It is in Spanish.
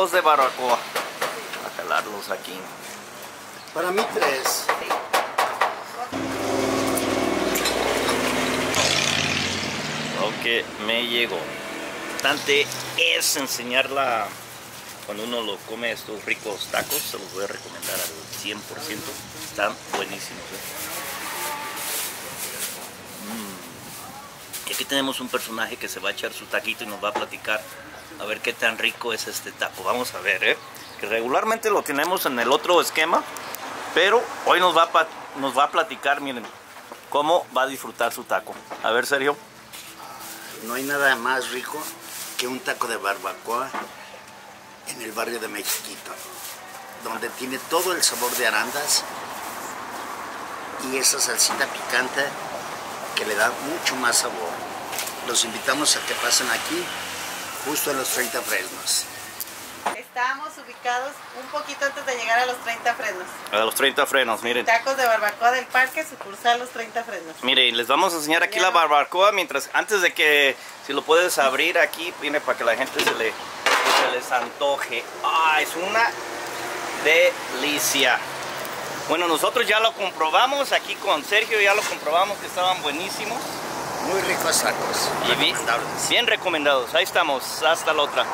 dos de barbacoa. A calarlos aquí. Para mí tres. Lo que me llegó. Importante es enseñarla cuando uno lo come estos ricos tacos. Se los voy a recomendar al 100%. Están buenísimos. ¿eh? Mm. Y aquí tenemos un personaje que se va a echar su taquito y nos va a platicar a ver qué tan rico es este taco. Vamos a ver, ¿eh? Que regularmente lo tenemos en el otro esquema, pero hoy nos va a, nos va a platicar, miren, cómo va a disfrutar su taco. A ver, Sergio. No hay nada más rico que un taco de barbacoa en el barrio de Mexiquito, donde tiene todo el sabor de arandas y esa salsita picante que le da mucho más sabor. Los invitamos a que pasen aquí, justo en los 30 fresnos. Estamos ubicados un poquito antes de llegar a los 30 frenos. A los 30 frenos, miren. Tacos de barbacoa del parque, sucursal Los 30 frenos. Miren, les vamos a enseñar aquí Ya. la barbacoa mientras antes de que si lo puedes abrir aquí, viene para que la gente se le se les antoje. Ah, es una delicia. Bueno, nosotros ya lo comprobamos aquí con Sergio, ya lo comprobamos que estaban buenísimos Muy ricos tacos, y bien, recomendados. Ahí estamos, hasta la otra.